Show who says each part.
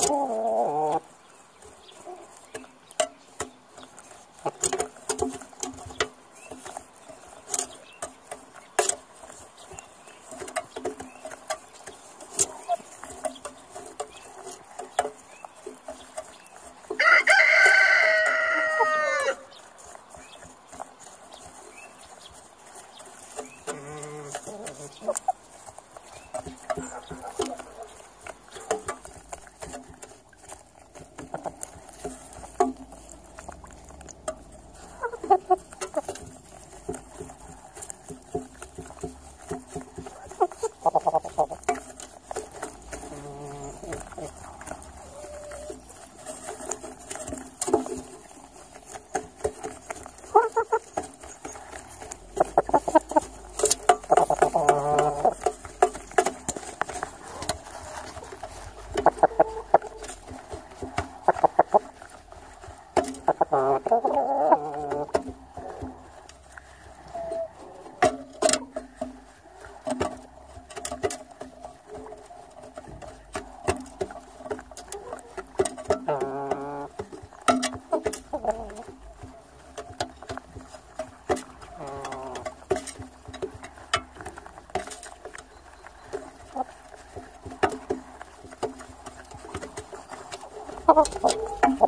Speaker 1: Oh,
Speaker 2: Thank
Speaker 3: Thank
Speaker 4: you.
Speaker 2: Ha ha ha ha.